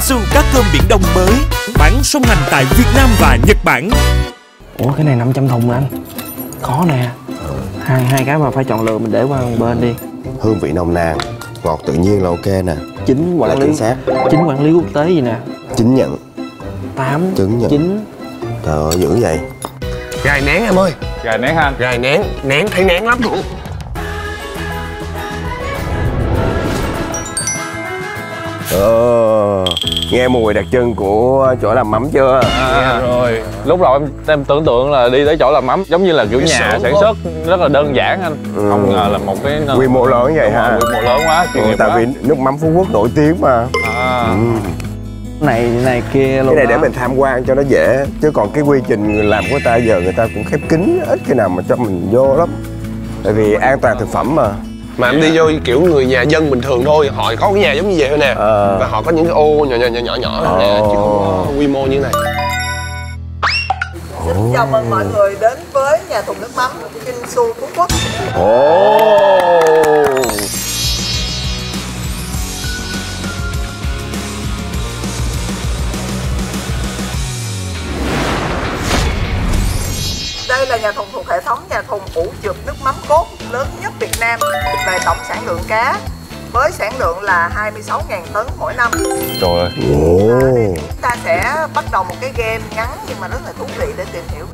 Shinsu cá cơm biển Đông mới bán song hành tại Việt Nam và Nhật Bản. Ủa cái này 500 thùng anh. Khó nè. Hai hai cái mà phải chọn lựa mình để qua một bên đi. Hương vị nồng nàn Ngọt tự nhiên là ok nè. Chính Là quản lý chính xác. Chính quản lý quốc tế gì nè? Chính nhận. 8 Chứng nhận. 9 Trời ơi dữ vậy. Gài nén em ơi. Gài nén ha Gài nén. Nén thấy nén lắm Ờ Nghe mùi đặc trưng của chỗ làm mắm chưa? À, rồi. Lúc đầu em em tưởng tượng là đi tới chỗ làm mắm giống như là kiểu nhà sản xuất rất là đơn giản anh. Ừ. không ngờ là một cái Quy mô lớn vậy ha. quy mô lớn quá ừ, Tại quá. vì nước mắm Phú Quốc nổi tiếng mà. À, ừ. này này kia luôn Cái này để đó. mình tham quan cho nó dễ Chứ còn cái quy trình làm của ta giờ người ta cũng khép kín Ít khi nào mà cho mình vô lắm. Tại vì an toàn thực phẩm mà Mà em đi vô kiểu người nhà dân bình thường thôi Họ có cái nhà giống như vậy thôi nè. Ờ. Và họ có những cái ô nhỏ nhỏ nhỏ nhỏ nhỏ nè Chứ không có quy mô như thế này. Xin chào mừng mọi người đến với nhà thùng nước mắm Kinsu Phú Quốc. Ồ Đây là nhà thùng thuộc hệ thống nhà thùng ủ chượp nước mắm cốt lớn nhất Việt Nam về tổng sản lượng cá với sản lượng là 26.000 tấn mỗi năm. trời ơi Ồ Chúng ta sẽ bắt đầu một cái game ngắn nhưng mà rất là thú vị để tìm hiểu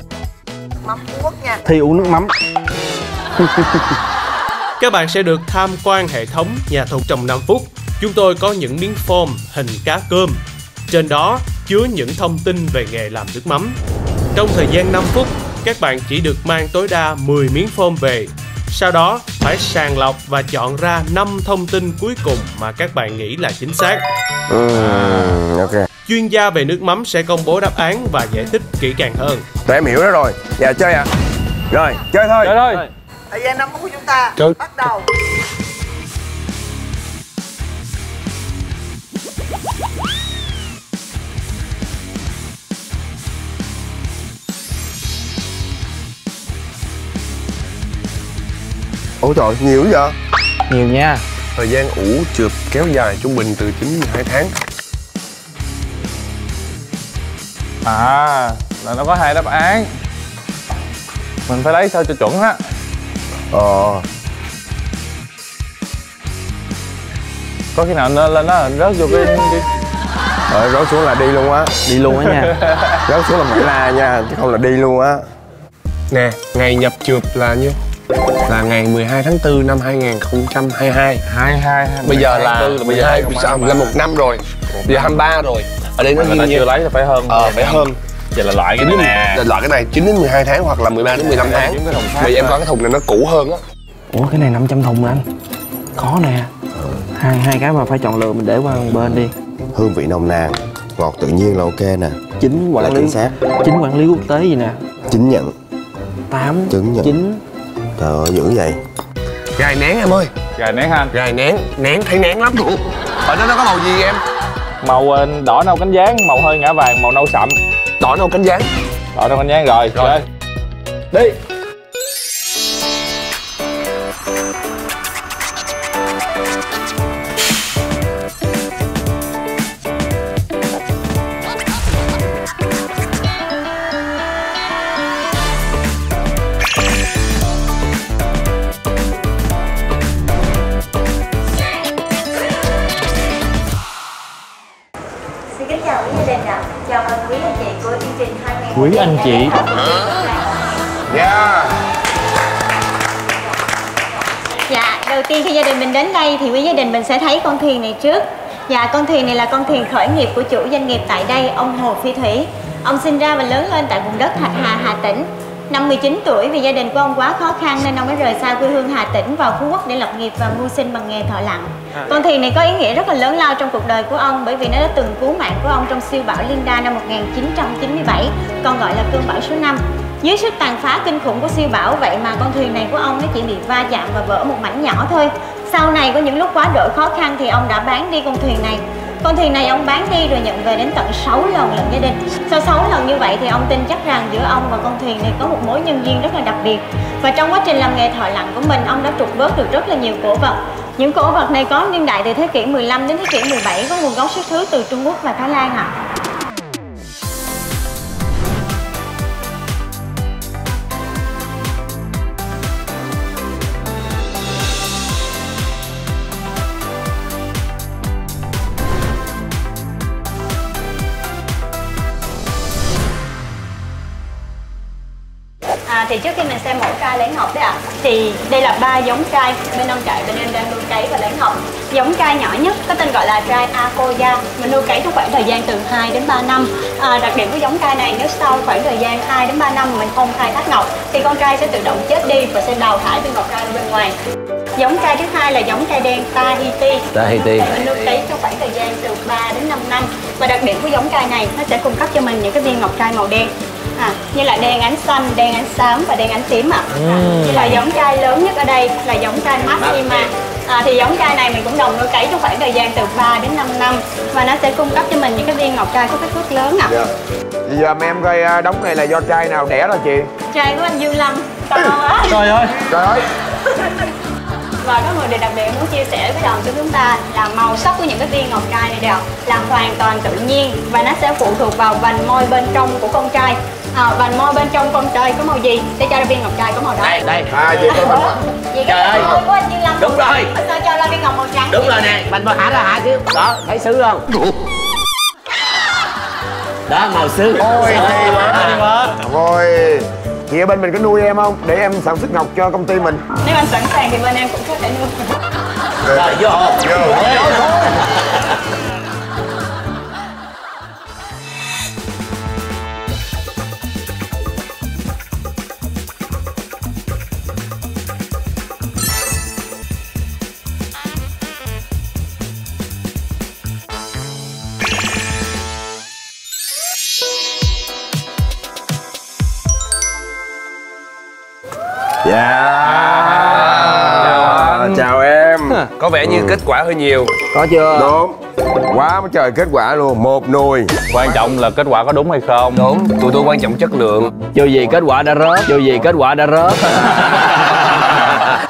mắm Phú Quốc nha. Thi uống nước mắm Các bạn sẽ được tham quan hệ thống nhà thùng trong 5 phút. Chúng tôi có những miếng form hình cá cơm. Trên đó chứa những thông tin về nghề làm nước mắm. Trong thời gian 5 phút, các bạn chỉ được mang tối đa 10 miếng form về. Sau đó phải sàng lọc và chọn ra 5 thông tin cuối cùng mà các bạn nghĩ là chính xác. ừ, Ok Chuyên gia về nước mắm sẽ công bố đáp án và giải thích kỹ càng hơn. Tụi em hiểu đó rồi Dạ chơi à Rồi chơi thôi trời ơi Thời gian 5 phút của chúng ta Trời. bắt đầu. Ủa trời nhiều vậy? Nhiều nha. Thời gian ủ chượp kéo dài trung bình từ 9 đến 2 tháng. À là nó có hai đáp án. Mình phải lấy sao cho chuẩn á? Ờ. Có khi nào nó lên nó rớt vô cái, cái... Rồi rớt xuống là đi luôn á. Đi luôn á nha. Rớt xuống là mãi la nha Chứ không là đi luôn á. Nè, ngày nhập chượp là nhiêu? Là ngày 12 tháng 4 năm 2022 hai hai. Bây giờ là bây giờ sao là một năm rồi. Bây giờ 23 rồi. Ở đây nó ghi nhiêu? chưa lấy là phải hơn. Ờ, phải hơn. Vậy là loại cái 9 này đến, nè loại cái này 9 đến 12 tháng hoặc là 13 đến 15 tháng. giờ em có cái thùng này nó cũ hơn á. Ủa cái này 500 thùng anh. Khó nè. Hai hai cái mà phải chọn lựa mình để qua một bên đi. Hương vị nồng nàn Ngọt tự nhiên là ok nè. Chính Là quản lý chính xác. Chính quản lý quốc tế gì nè? Chính nhận. 8 Chứng nhận. 9 Trời ơi dữ vậy. Gài nén em ơi. Gài nén ha Gài nén Nén thấy nén lắm. Ở đó nó có màu gì em? màu ờ, đỏ nâu cánh gián màu hơi ngã vàng màu nâu sậm. Đỏ nâu cánh gián đỏ nâu cánh gián rồi Rồi. đi Quý anh chị. Yeah Dạ, đầu tiên khi gia đình mình đến đây thì quý gia đình mình sẽ thấy con thuyền này trước. Dạ, con thuyền này là con thuyền khởi nghiệp của chủ doanh nghiệp tại đây, ông Hồ Phi Thủy. Ông sinh ra và lớn lên tại vùng đất Thạch Hà, Hà Tĩnh. Năm 19 tuổi vì gia đình của ông quá khó khăn nên ông mới rời xa quê hương Hà Tĩnh vào Phú Quốc để lập nghiệp và mưu sinh bằng nghề thợ lặn. Con thuyền này có ý nghĩa rất là lớn lao trong cuộc đời của ông bởi vì nó đã từng cứu mạng của ông trong siêu bão Linda năm 1997, còn gọi là cơn bão số 5. Dưới sức tàn phá kinh khủng của siêu bão vậy mà con thuyền này của ông nó chỉ bị va chạm và vỡ một mảnh nhỏ thôi. Sau này có những lúc quá độ khó khăn thì ông đã bán đi con thuyền này. Con thuyền này ông bán đi rồi nhận về đến tận 6 lần lận gia đình. Sau 6 lần như vậy thì ông tin chắc rằng giữa ông và con thuyền này có một mối nhân duyên rất là đặc biệt. Và trong quá trình làm nghề thợ lặn của mình, ông đã trục vớt được rất là nhiều cổ vật. Những cổ vật này có niên đại từ thế kỷ 15 đến thế kỷ 17 có nguồn gốc xuất xứ từ Trung Quốc và Thái Lan ạ. À, thì trước khi mình xem mẫu trai lấy ngọc đấy ạ thì đây là ba giống trai bên ông trại bên em đang nuôi cấy và lấy ngọc giống trai nhỏ nhất có tên gọi là trai Akoya mình nuôi cấy trong khoảng thời gian từ 2 đến 3 năm. À, đặc điểm của giống trai này nếu sau khoảng thời gian 2 đến 3 năm mình không khai thác ngọc thì con trai sẽ tự động chết đi và sẽ đào thải viên ngọc trai ở bên ngoài. Giống trai thứ hai là giống trai đen Tahiti. Tahiti. mình nuôi cấy trong khoảng thời gian từ 3 đến 5 năm. Và đặc điểm của giống trai này nó sẽ cung cấp cho mình những cái viên ngọc trai màu đen à, như là đen ánh xanh, đen ánh xám và đen ánh tím ạ. À. Như là giống trai lớn nhất ở đây là giống trai Maxima. À, thì giống trai này mình cũng đồng nuôi cấy trong khoảng thời gian từ 3 đến 5 năm và nó sẽ cung cấp cho mình những cái viên ngọc trai có kích thước lớn ạ. Dạ. Bây giờ mà em coi à, đống này là do trai nào đẻ đó chị? Trai của anh Dương Lâm to quá. Trời ơi Trời ơi Và có một điều đặc biệt muốn chia sẻ với đoàn của chúng ta là màu sắc của những cái viên ngọc trai này đều là hoàn toàn tự nhiên và nó sẽ phụ thuộc vào vành môi bên trong của con trai. À, vành môi bên trong con trai có màu gì? Sẽ cho ra viên ngọc trai có màu đó. Đây, đây. À chị bánh Vậy Trời ơi. môi của anh Dương Lâm Đúng rồi. Sao cho ra viên ngọc màu trắng? Đúng rồi nè, mình mà hả ra hả chứ? Đó, thấy sứ không? Đó, màu sứ Ôi hay quá. Hay quá. Rồi Chị ở bên mình có nuôi em không? Để em sản xuất ngọc cho công ty mình. Nếu anh sẵn sàng thì bên em cũng có thể nuôi. Rồi, vô. Vô Có vẻ như kết quả hơi nhiều. Có chưa? Đúng. Quá mới trời kết quả luôn Một nùi. Quan trọng là kết quả có đúng hay không. Đúng, tụi tôi quan trọng chất lượng. Dù gì kết quả đã rớt Dù gì kết quả đã rớt.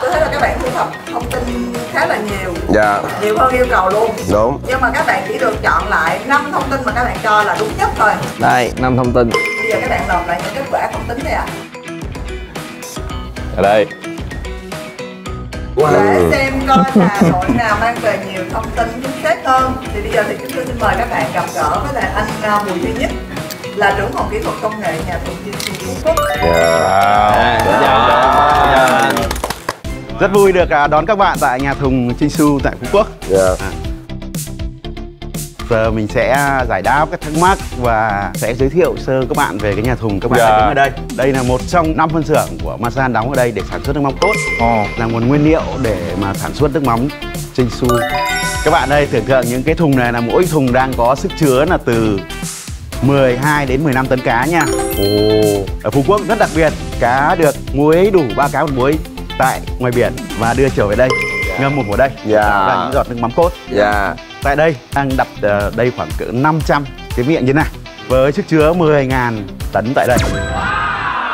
Tôi thấy là các bạn thu thập thông tin khá là nhiều. Dạ. Nhiều hơn yêu cầu luôn. Đúng. Nhưng mà các bạn chỉ được chọn lại 5 thông tin mà các bạn cho là đúng nhất thôi. Đây, năm thông tin. Bây giờ các bạn nộp lại những kết quả thông tin này ạ. Ở đây để xem coi là đội nào mang về nhiều thông tin chính xác hơn. Thì bây giờ thì chúng tôi xin mời các bạn gặp gỡ với là anh à, Bùi Duy Nhất là trưởng phòng kỹ thuật công nghệ nhà thầu Dinh Phú Quốc. Dạ. Dạ. Rất vui được à, đón các bạn tại nhà thùng Chinsu tại Phú Quốc. Dạ Giờ mình sẽ giải đáp các thắc mắc và sẽ giới thiệu sơ các bạn về cái nhà thùng các bạn Dạ. đang đứng ở đây. Đây là một trong năm phân xưởng của Masan đóng ở đây để sản xuất nước mắm cốt. Ồ. Là nguồn nguyên liệu để mà sản xuất nước mắm Chinsu. Các bạn đây tưởng tượng những cái thùng này là mỗi thùng đang có sức chứa là từ 12 đến 15 tấn cá nha. Ồ. Ở Phú Quốc rất đặc biệt, cá được muối đủ ba cá một muối tại ngoài biển và đưa trở về đây ngâm một ở đây Dạ. là những giọt nước mắm cốt Dạ tại đây đang đặt ờ, đây khoảng cỡ 500 cái miệng như thế này với sức chứa 10.000 tấn tại đây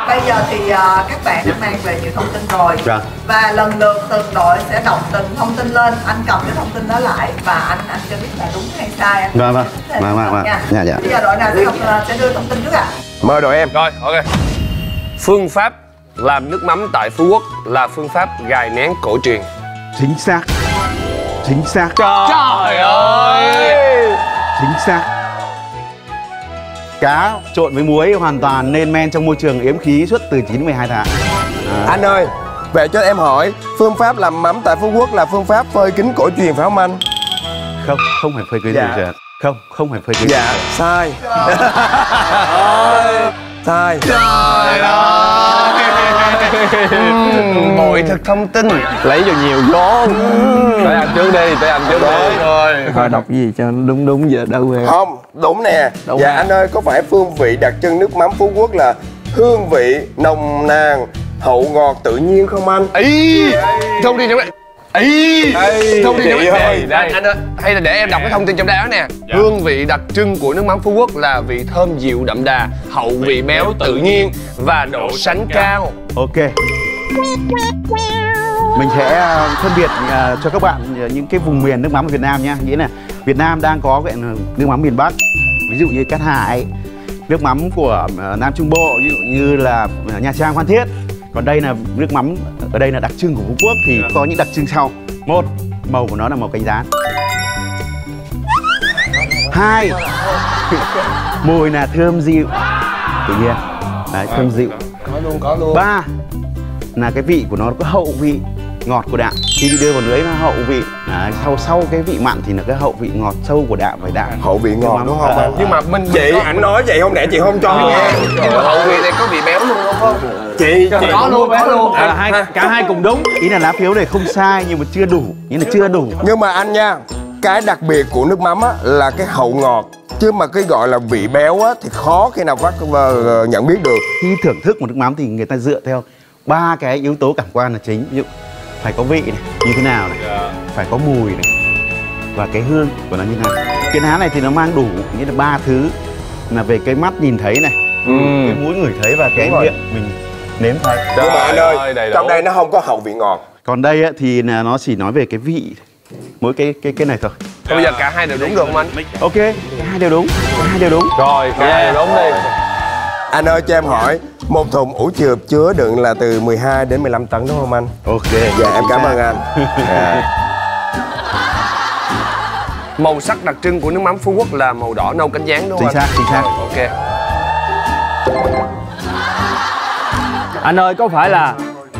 bây giờ thì à, các bạn đã mang về nhiều thông tin rồi Vâng. và lần lượt từng đội sẽ đọc từng thông tin lên anh cầm cái thông tin đó lại và anh anh cho biết là đúng hay sai anh Vâng, vâng. Vâng, vâng, vâng. nha. Dạ, dạ. bây giờ đội nào sẽ, đọc, à, sẽ đưa thông tin trước ạ Mời đội em Rồi, ok Phương pháp làm nước mắm tại Phú Quốc là phương pháp gài nén cổ truyền chính xác chính xác. Trời ơi! Chính xác. Cá trộn với muối hoàn toàn nên men trong môi trường yếm khí suốt từ 9 đến 12 tháng. Anh ơi Vậy cho em hỏi Phương pháp làm mắm tại Phú Quốc là phương pháp phơi kính cổ truyền phải không anh? không không phải phơi cưới Dạ. dạ. không không phải phơi cưới Dạ Sai Sai Bội thực thông tin. Lấy cho nhiều vô Tới anh trước đi, tới anh trước đi. Rồi. Thôi đọc gì cho đúng đúng giờ đâu về Không, đúng nè. Đúng Dạ anh ơi, có phải phương vị đặc trưng nước mắm Phú Quốc là hương vị nồng nàn, hậu ngọt tự nhiên không anh? Ý Thông tin trong đây Ý Thông tin trong đây anh ơi Hay là để em đọc cái thông tin trong đây đó nè. Hương vị đặc trưng của nước mắm Phú Quốc là vị thơm dịu đậm đà Hậu vị béo tự nhiên Và độ sánh cao. ok. Mình sẽ à, phân biệt à, cho các bạn à, những cái vùng miền nước mắm ở Việt Nam nhá nghĩa là Việt Nam đang có cái là nước mắm miền Bắc. Ví dụ như Cát Hải nước mắm của Nam Trung Bộ ví dụ như là Nha Trang Phan Thiết. Còn đây là nước mắm ở đây là đặc trưng của Phú Quốc thì có những đặc trưng sau. Một màu của nó là màu cánh gián hai mùi là thơm dịu. Tự nhiên. Đấy, thơm dịu. Có luôn có luôn. Ba là cái vị của nó có hậu vị ngọt của đạm. Khi đi đưa vào lưới nó hậu vị Đấy, sau sau cái vị mặn thì là cái hậu vị ngọt sâu của đạm phải đạm. Hậu vị ngọt đúng không? ờ, anh nhưng mà mình chị ảnh nói vậy không? Lẽ chị không cho nghe. Nhưng mà hậu vị này có vị béo luôn không không? Chị chị có luôn có luôn. À, hai, cả hai cùng đúng. Ý là lá phiếu này không sai nhưng mà chưa đủ. Nghĩa là chưa đủ. Nhưng mà anh nha cái đặc biệt của nước mắm á là cái hậu ngọt. Chứ mà cái gọi là vị béo á thì khó khi nào phát ờ, nhận biết được. Khi thưởng thức một nước mắm thì người ta dựa theo ba cái yếu tố cảm quan là chính. Ví dụ phải có vị này như thế nào này? Phải có mùi này. Và cái hương của nó như thế nào? Cái lá này thì nó mang đủ nghĩa là ba thứ. Là về cái mắt nhìn thấy này cái mũi ngửi thấy và cái miệng mình nếm thấy. Nhưng mà anh ơi đầy trong đây nó không có hậu vị ngọt. Còn đây á, thì là nó chỉ nói về cái vị. Mỗi cái cái cái này thôi. Bây giờ cả hai đều đúng được không anh? Ok cả hai đều đúng cả hai đều đúng. Rồi, cả hai đều đúng đi anh ơi cho em hỏi một thùng ủ chượp chứa đựng là từ 12 đến 15 tấn đúng không anh? Ok. Dạ em cảm ơn anh. Dạ. màu sắc đặc trưng của nước mắm Phú Quốc là màu đỏ nâu cánh gián đúng không chính anh? xác chính xác. Ok. Anh ơi có phải là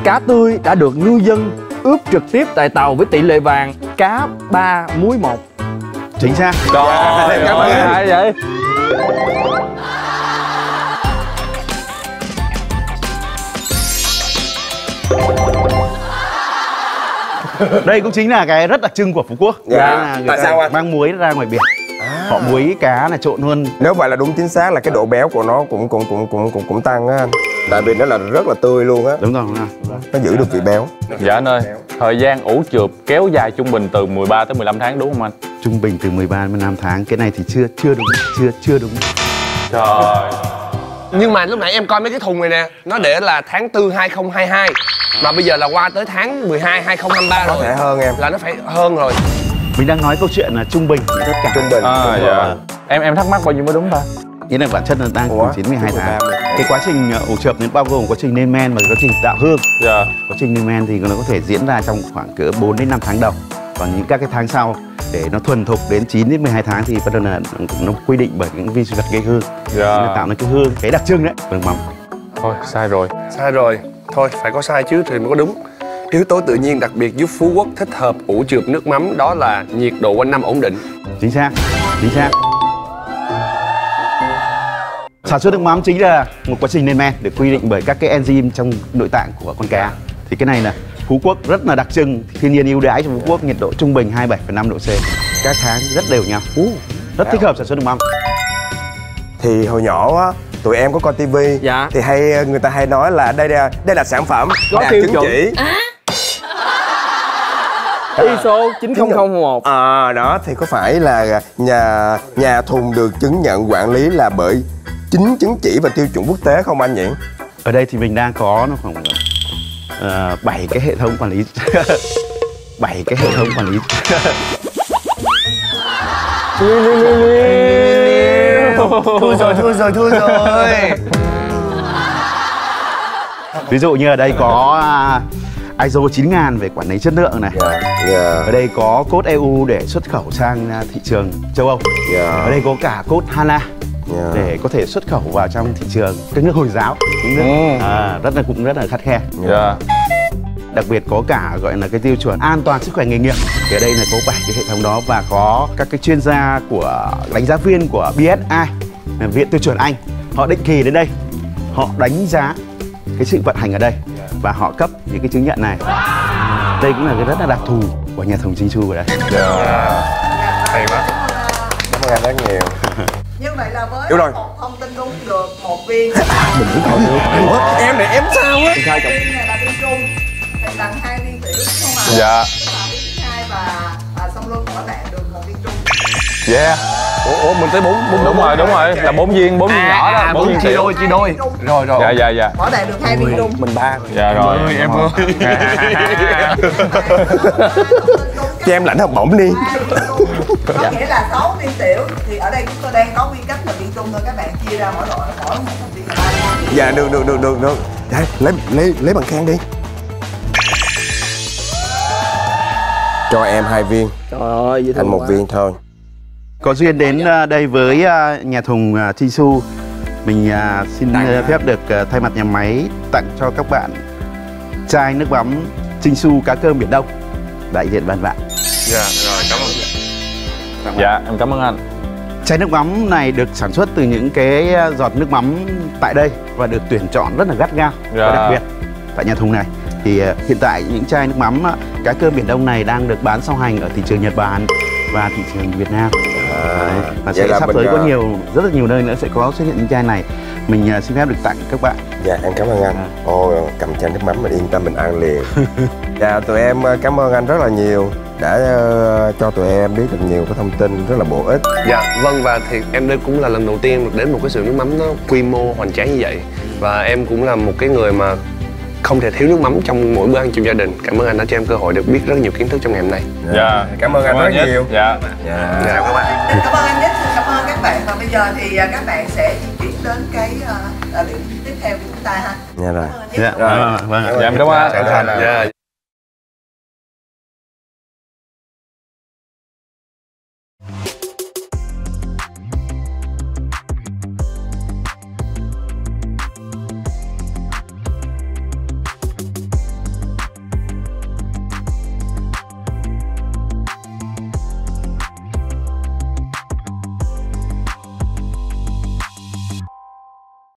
cá tươi đã được ngư dân ướp trực tiếp tại tàu với tỷ lệ vàng cá ba muối một? Chính xác. Rồi, Cảm ơn anh. hay vậy đây cũng chính là cái rất đặc trưng của phú quốc. Dạ. Là Tại sao anh? mang muối ra ngoài biển. Họ muối cá là trộn hơn. Nếu vậy là đúng chính xác là cái độ béo của nó cũng cũng cũng cũng cũng, cũng tăng á anh. Tại vì nó là rất là tươi luôn á. Đúng rồi đúng rồi. Nó giữ được vị béo. Dạ anh ơi, thời gian ủ chượp kéo dài trung bình từ 13 tới 15 tháng đúng không anh? trung bình từ 13 đến 15 tháng cái này thì chưa chưa đúng chưa chưa đúng. Trời. Nhưng mà lúc nãy em coi mấy cái thùng này nè nó để là tháng 4 2022 mà bây giờ là qua tới tháng 12 2023 có rồi. thể hơn em. Là nó phải hơn rồi. Mình đang nói câu chuyện là trung bình. Tất cả trung bình À Đúng rồi. dạ Em em thắc mắc bao nhiêu mới đúng ta? nghĩa là bản chất là đang Ủa? từ 9 12 tháng. 13. cái quá trình ủ chợp nó bao gồm quá trình lên men và quá trình tạo hương. Dạ. Quá trình lên men thì nó có thể diễn ra trong khoảng cỡ 4 đến 5 tháng đầu. Còn những các cái tháng sau để nó thuần thục đến 9 đến 12 tháng thì bắt đầu là nó quy định bởi những vi sinh vật gây hương. Dạ. Nó tạo nên cái hương cái đặc trưng đấy. Vâng mắm Thôi sai rồi. Sai rồi thôi phải có sai chứ thì mới có đúng. Yếu tố tự nhiên đặc biệt giúp Phú Quốc thích hợp ủ chượp nước mắm đó là nhiệt độ quanh năm ổn định. Chính xác chính xác. Sản xuất nước mắm chính là một quá trình lên men được quy định bởi các cái enzyme trong nội tạng của con cá. Thì cái này là Phú Quốc rất là đặc trưng thiên nhiên ưu đãi cho Phú Quốc nhiệt độ trung bình 27,5 độ C. Các tháng rất đều nhau. Rất thích hợp sản xuất nước mắm. Thì hồi nhỏ á tụi em có coi tivi. Dạ. thì hay người ta hay nói là đây là đây là sản phẩm Có đạt tiêu chứng chuẩn. chỉ. ISO 9001 à đó thì có phải là nhà nhà thùng được chứng nhận quản lý là bởi chính chứng chỉ và tiêu chuẩn quốc tế không anh nhỉ? Ở đây thì mình đang có nó khoảng uh, 7 cái hệ thống quản lý. 7 cái hệ thống quản lý thua rồi thua rồi thua rồi ví dụ như ở đây có à, ISO 9000 về quản lý chất lượng này. Dạ dạ ở đây có cốt EU để xuất khẩu sang à, thị trường châu Âu. Dạ ở đây có cả cốt HANA dạ. để có thể xuất khẩu vào trong thị trường. Các nước hồi giáo. Những nước Ừ. à, rất là cũng rất là khắt khe. Dạ đặc biệt có cả gọi là cái tiêu chuẩn an toàn sức khỏe nghề nghiệp. Thì ở đây là có bảy cái hệ thống đó và có các cái chuyên gia của đánh giá viên của BSI là viện tiêu chuẩn Anh. Họ định kỳ đến đây. Họ đánh giá cái sự vận hành ở đây và họ cấp những cái chứng nhận này. Đây cũng là cái rất là đặc thù của nhà thầu chính chu ở đây. Hay quá. Cảm ơn anh rất nhiều. Như vậy là với Đúng rồi. một thông tin đúng được một viên. Ủa, em này em sao á? Viên này là viên trung tặng hai viên tiểu đúng không ạ Dạ. Tức là viên thứ hai và và song luân của bạn được một viên trung Yeah ủa, ủa mình tới bốn bốn đúng rồi đúng rồi. là bốn viên bốn viên nhỏ đó à, bốn viên chia đôi chia đôi. Rồi rồi dạ dạ dạ. Mỗi bạn được hai viên trung mình ba. Dạ rồi. Em ơi. Cho em lãnh học bổng đi. Có nghĩa là 6 viên tiểu thì ở đây chúng tôi đang có quy cách là viên trung thôi. Các bạn chia ra mỗi đội mỗi một viên là ba viên. Dạ được được được được được. Đây, lấy lấy lấy bằng khen đi cho em hai viên. Trời ơi dễ thương anh một quá. viên thôi. Có duyên đến à, đây với à, nhà thùng à, Chinsu mình à, xin phép được thay mặt nhà máy tặng cho các bạn chai nước mắm Chinsu cá cơm biển Đông. Đại diện ban bạn dạ rồi cảm ơn. Dạ em cảm ơn anh. Chai nước mắm này được sản xuất từ những cái giọt nước mắm tại đây và được tuyển chọn rất là gắt gao Dạ. và đặc biệt tại nhà thùng này thì à, hiện tại những chai nước mắm à, cá cơm biển Đông này đang được bán song hành ở thị trường Nhật Bản và thị trường Việt Nam. Đấy. và sẽ sắp tới có à, nhiều rất là nhiều nơi nữa sẽ có xuất hiện những chai này. Mình à, xin phép được tặng các bạn. Dạ em cảm ơn anh. Ồ cầm chai nước mắm mình yên tâm mình ăn liền. Dạ tụi em ờ, cảm ơn anh rất là nhiều đã ờ, cho tụi em biết được nhiều cái thông tin rất là bổ ích. Dạ, vâng và thì em đây cũng là lần đầu tiên được đến một cái xưởng nước mắm nó quy mô hoành tráng như vậy. Và em cũng là một cái người mà không thể thiếu nước mắm trong mỗi bữa ăn trong gia đình. Cảm ơn anh đã cho em cơ hội được biết rất nhiều kiến thức trong ngày hôm nay. Dạ. Cảm ơn anh rất nhất. nhiều. Dạ. Dạ. Chào các bạn cảm ơn anh nhất xin cảm ơn các bạn. Và bây giờ thì à, các bạn sẽ di chuyển đến cái à, điểm tiếp theo của chúng ta ha. Dạ rồi. Dạ, Rồi. vâng, dạ. Em cảm ơn. Anh Sẵn sàng. Dạ